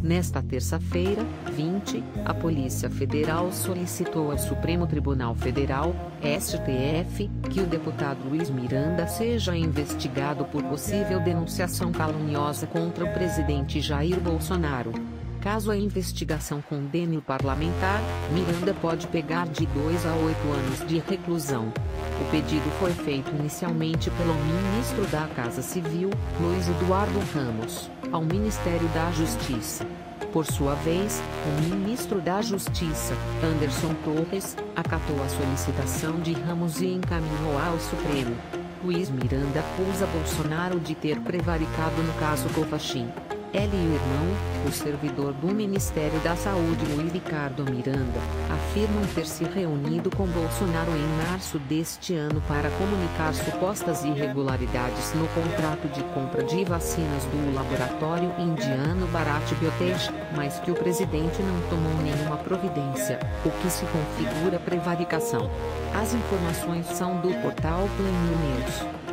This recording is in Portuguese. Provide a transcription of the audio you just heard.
Nesta terça-feira, 20, a Polícia Federal solicitou ao Supremo Tribunal Federal, STF, que o deputado Luiz Miranda seja investigado por possível denunciação caluniosa contra o presidente Jair Bolsonaro. Caso a investigação condene o parlamentar, Miranda pode pegar de 2 a 8 anos de reclusão. O pedido foi feito inicialmente pelo ministro da Casa Civil, Luiz Eduardo Ramos, ao Ministério da Justiça. Por sua vez, o ministro da Justiça, Anderson Torres, acatou a solicitação de Ramos e encaminhou ao Supremo. Luiz Miranda acusa Bolsonaro de ter prevaricado no caso Covaxin. Ele e o irmão, o servidor do Ministério da Saúde Luiz Ricardo Miranda, afirmam ter se reunido com Bolsonaro em março deste ano para comunicar supostas irregularidades no contrato de compra de vacinas do laboratório indiano Bharat Biotech, mas que o presidente não tomou nenhuma providência, o que se configura prevaricação. As informações são do portal Play News.